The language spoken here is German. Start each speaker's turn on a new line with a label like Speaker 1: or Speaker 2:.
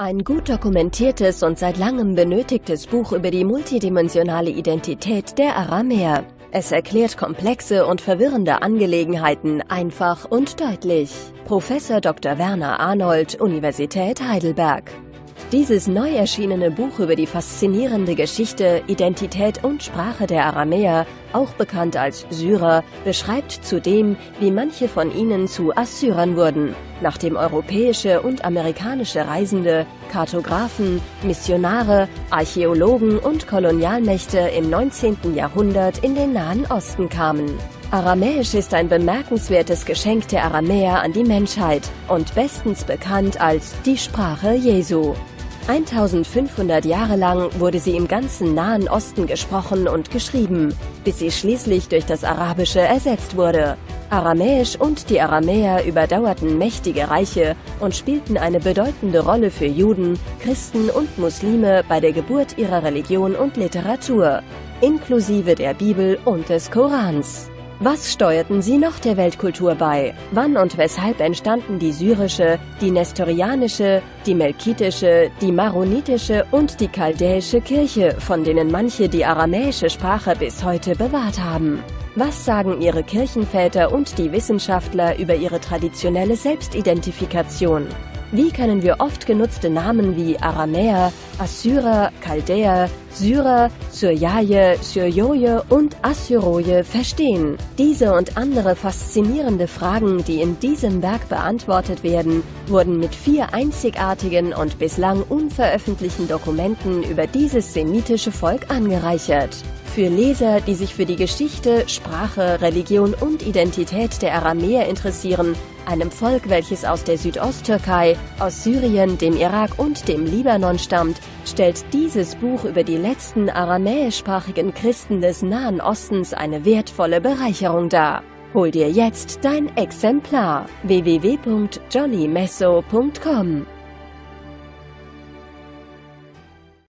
Speaker 1: Ein gut dokumentiertes und seit langem benötigtes Buch über die multidimensionale Identität der Aramäer. Es erklärt komplexe und verwirrende Angelegenheiten einfach und deutlich. Professor Dr. Werner Arnold, Universität Heidelberg. Dieses neu erschienene Buch über die faszinierende Geschichte, Identität und Sprache der Aramäer, auch bekannt als Syrer, beschreibt zudem, wie manche von ihnen zu Assyrern wurden, nachdem europäische und amerikanische Reisende, Kartografen, Missionare, Archäologen und Kolonialmächte im 19. Jahrhundert in den Nahen Osten kamen. Aramäisch ist ein bemerkenswertes Geschenk der Aramäer an die Menschheit und bestens bekannt als die Sprache Jesu. 1500 Jahre lang wurde sie im ganzen Nahen Osten gesprochen und geschrieben, bis sie schließlich durch das Arabische ersetzt wurde. Aramäisch und die Aramäer überdauerten mächtige Reiche und spielten eine bedeutende Rolle für Juden, Christen und Muslime bei der Geburt ihrer Religion und Literatur, inklusive der Bibel und des Korans. Was steuerten sie noch der Weltkultur bei? Wann und weshalb entstanden die syrische, die nestorianische, die melkitische, die maronitische und die chaldäische Kirche, von denen manche die aramäische Sprache bis heute bewahrt haben? Was sagen ihre Kirchenväter und die Wissenschaftler über ihre traditionelle Selbstidentifikation? Wie können wir oft genutzte Namen wie Aramäer, Assyrer, Chaldäer, Syrer, Suryaje, Syrjoje und Assyroje verstehen? Diese und andere faszinierende Fragen, die in diesem Werk beantwortet werden, wurden mit vier einzigartigen und bislang unveröffentlichten Dokumenten über dieses semitische Volk angereichert. Für Leser, die sich für die Geschichte, Sprache, Religion und Identität der Aramäer interessieren, einem Volk, welches aus der Südosttürkei, aus Syrien, dem Irak und dem Libanon stammt, stellt dieses Buch über die letzten aramäischsprachigen Christen des Nahen Ostens eine wertvolle Bereicherung dar. Hol dir jetzt dein Exemplar www.johnnymesso.com